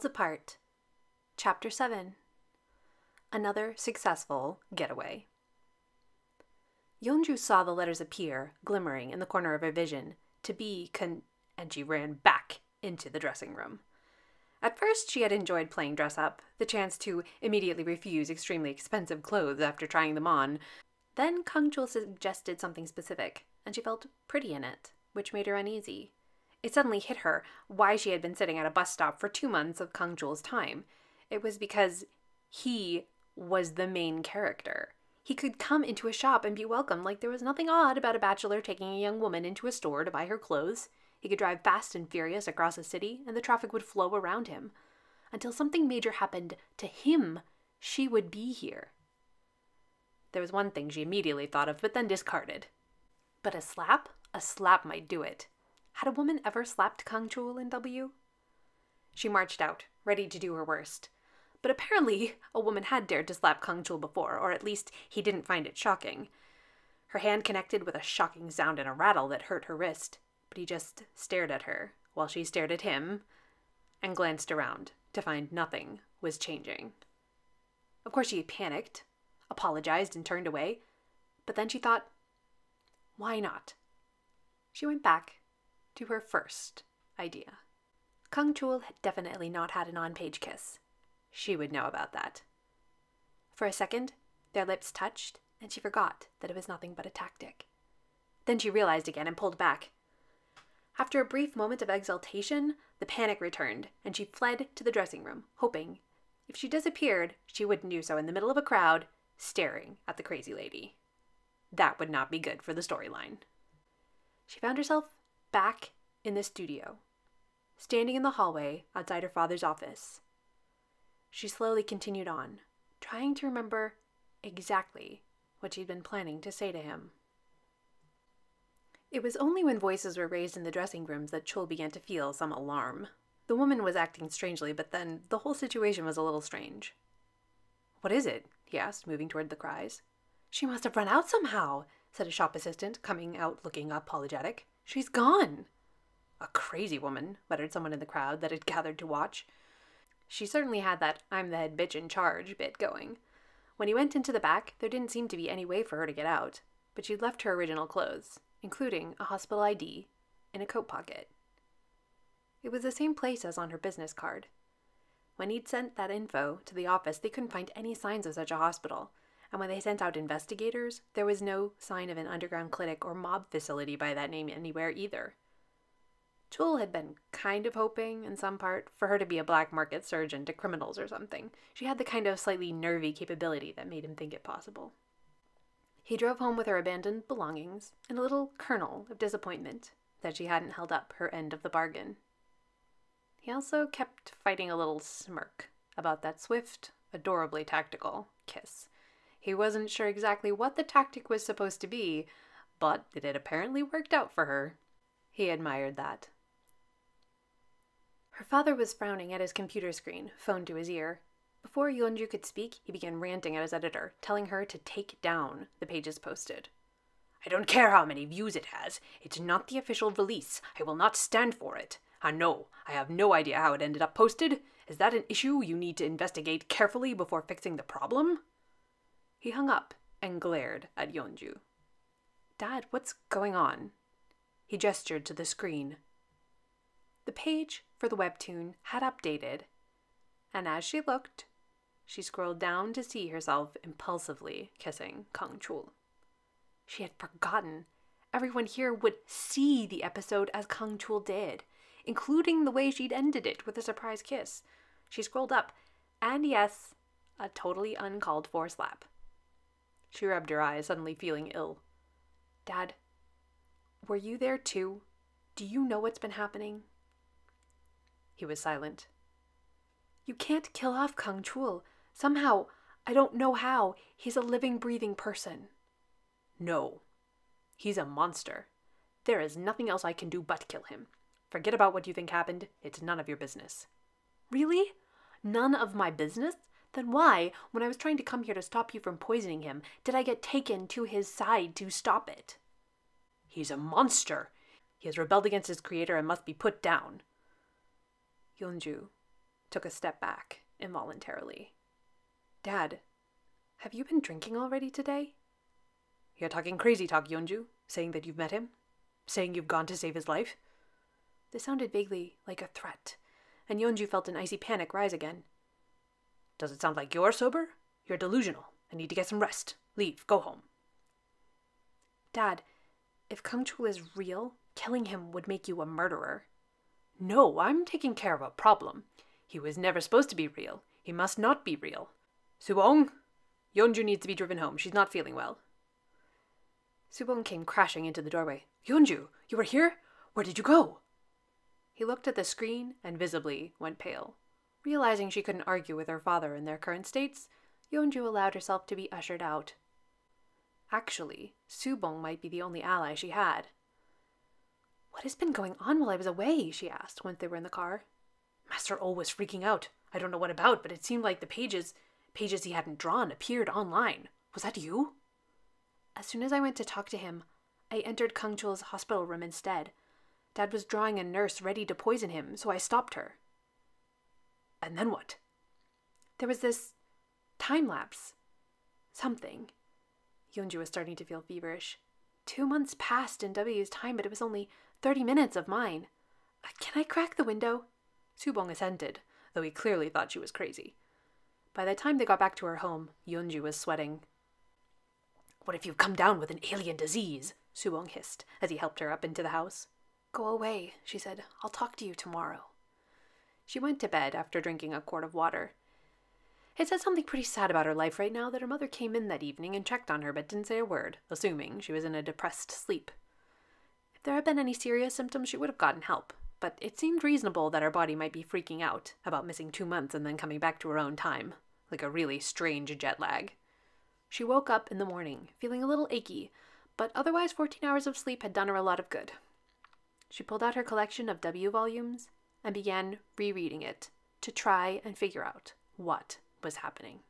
Worlds Apart, Chapter 7 Another Successful Getaway. Yeonju saw the letters appear, glimmering in the corner of her vision, to be con. and she ran back into the dressing room. At first, she had enjoyed playing dress up, the chance to immediately refuse extremely expensive clothes after trying them on. Then Kang Chul suggested something specific, and she felt pretty in it, which made her uneasy. It suddenly hit her why she had been sitting at a bus stop for two months of Kang Chul's time. It was because he was the main character. He could come into a shop and be welcomed like there was nothing odd about a bachelor taking a young woman into a store to buy her clothes. He could drive fast and furious across a city, and the traffic would flow around him. Until something major happened to him, she would be here. There was one thing she immediately thought of, but then discarded. But a slap? A slap might do it. Had a woman ever slapped Kang Chul in W? She marched out, ready to do her worst. But apparently, a woman had dared to slap Kang Chul before, or at least he didn't find it shocking. Her hand connected with a shocking sound and a rattle that hurt her wrist but he just stared at her while she stared at him and glanced around to find nothing was changing. Of course, she panicked, apologized, and turned away, but then she thought, why not? She went back to her first idea. Kang Chul had definitely not had an on page kiss. She would know about that. For a second, their lips touched, and she forgot that it was nothing but a tactic. Then she realized again and pulled back. After a brief moment of exultation, the panic returned, and she fled to the dressing room, hoping if she disappeared, she wouldn't do so in the middle of a crowd, staring at the crazy lady. That would not be good for the storyline. She found herself back in the studio, standing in the hallway outside her father's office. She slowly continued on, trying to remember exactly what she'd been planning to say to him. It was only when voices were raised in the dressing rooms that Chul began to feel some alarm. The woman was acting strangely, but then the whole situation was a little strange. What is it? he asked, moving toward the cries. She must have run out somehow, said a shop assistant, coming out looking apologetic. She's gone. A crazy woman, muttered someone in the crowd that had gathered to watch. She certainly had that I'm the head bitch in charge bit going. When he went into the back, there didn't seem to be any way for her to get out, but she'd left her original clothes including a hospital ID, in a coat pocket. It was the same place as on her business card. When he'd sent that info to the office, they couldn't find any signs of such a hospital, and when they sent out investigators, there was no sign of an underground clinic or mob facility by that name anywhere either. Chul had been kind of hoping, in some part, for her to be a black market surgeon to criminals or something. She had the kind of slightly nervy capability that made him think it possible. He drove home with her abandoned belongings and a little kernel of disappointment that she hadn't held up her end of the bargain. He also kept fighting a little smirk about that swift, adorably tactical kiss. He wasn't sure exactly what the tactic was supposed to be, but it had apparently worked out for her. He admired that. Her father was frowning at his computer screen, phone to his ear. Before Yeonju could speak, he began ranting at his editor, telling her to take down the pages posted. I don't care how many views it has. It's not the official release. I will not stand for it. And no, I have no idea how it ended up posted. Is that an issue you need to investigate carefully before fixing the problem? He hung up and glared at Yeonju. Dad, what's going on? He gestured to the screen. The page for the webtoon had updated, and as she looked, she scrolled down to see herself impulsively kissing Kang Chul. She had forgotten. Everyone here would see the episode as Kang Chul did, including the way she'd ended it with a surprise kiss. She scrolled up, and yes, a totally uncalled for slap. She rubbed her eyes, suddenly feeling ill. Dad, were you there too? Do you know what's been happening? He was silent. You can't kill off Kang Chul. Somehow, I don't know how, he's a living, breathing person. No, he's a monster. There is nothing else I can do but kill him. Forget about what you think happened. It's none of your business. Really? None of my business? Then why, when I was trying to come here to stop you from poisoning him, did I get taken to his side to stop it? He's a monster. He has rebelled against his creator and must be put down. Yeonju, took a step back involuntarily. Dad, have you been drinking already today? You're talking crazy talk, Yeonju, saying that you've met him? Saying you've gone to save his life? This sounded vaguely like a threat, and Yeonju felt an icy panic rise again. Does it sound like you're sober? You're delusional. I need to get some rest. Leave. Go home. Dad, if Kang Chul is real, killing him would make you a murderer. No, I'm taking care of a problem. He was never supposed to be real. He must not be real. Subong, Yeonju needs to be driven home. She's not feeling well. Subong came crashing into the doorway. Yeonju, you were here? Where did you go? He looked at the screen and visibly went pale. Realizing she couldn't argue with her father in their current states, Yeonju allowed herself to be ushered out. Actually, Subong might be the only ally she had. What has been going on while I was away? she asked once they were in the car. Master O was freaking out. I don't know what about, but it seemed like the pages pages he hadn't drawn appeared online. Was that you? As soon as I went to talk to him, I entered Kang Chul's hospital room instead. Dad was drawing a nurse ready to poison him, so I stopped her. And then what? There was this time lapse. Something. Yeonju was starting to feel feverish. Two months passed in W's time, but it was only thirty minutes of mine. Uh, can I crack the window? Subong assented, though he clearly thought she was crazy. By the time they got back to her home, Yeonju was sweating. What if you've come down with an alien disease? Subong hissed as he helped her up into the house. Go away, she said. I'll talk to you tomorrow. She went to bed after drinking a quart of water. It said something pretty sad about her life right now that her mother came in that evening and checked on her but didn't say a word, assuming she was in a depressed sleep. If there had been any serious symptoms, she would have gotten help, but it seemed reasonable that her body might be freaking out about missing two months and then coming back to her own time, like a really strange jet lag. She woke up in the morning, feeling a little achy, but otherwise 14 hours of sleep had done her a lot of good. She pulled out her collection of W volumes and began rereading it to try and figure out what was happening.